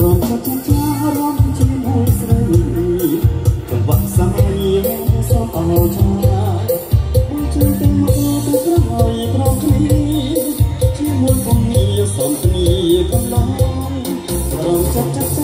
រួមក៏ចាំចារួមជាមួយស្រីកង្វក់សាមញ្ញសូមអរចាបងជួយទាំងមកទៅប្រហើយប្រគ្នាជាមួយគំនីសូមគ្នាកំឡងរងចាប់ចាប់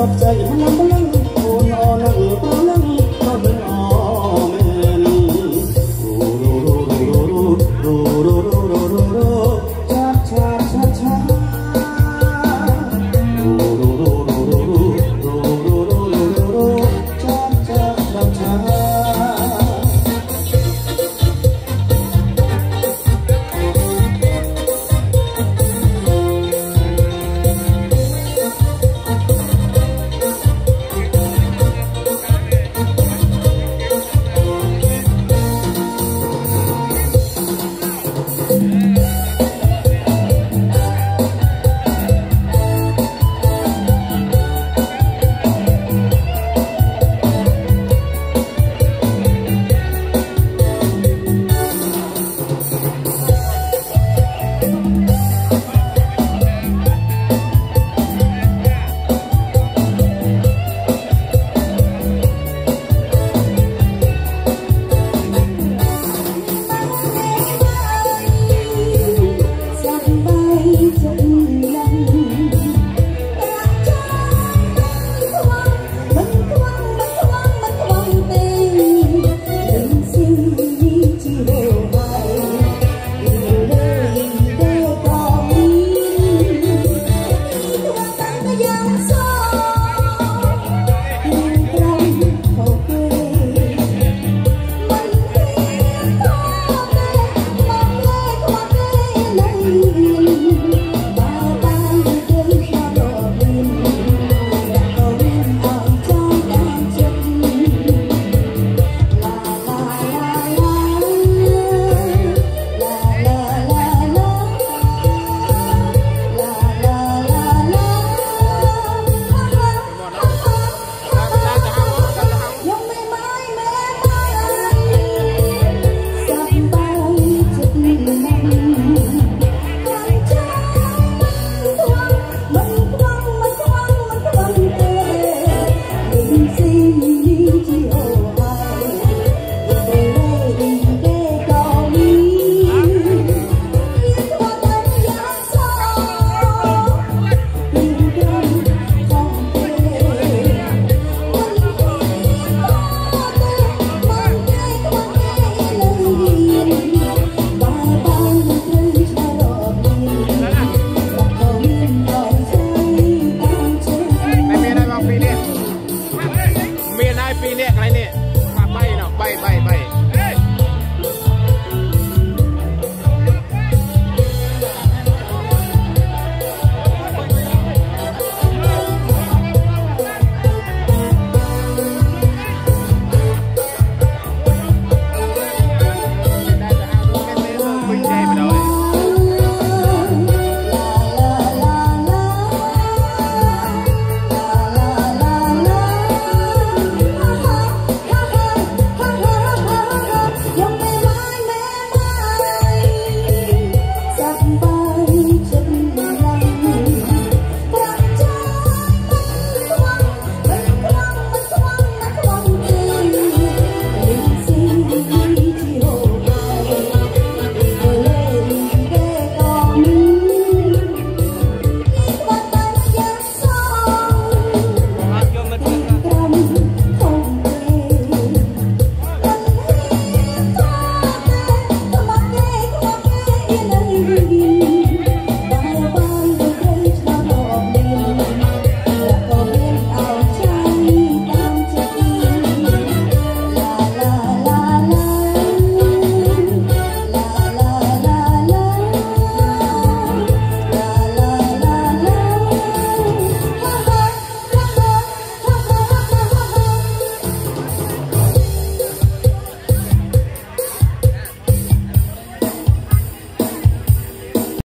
stop taking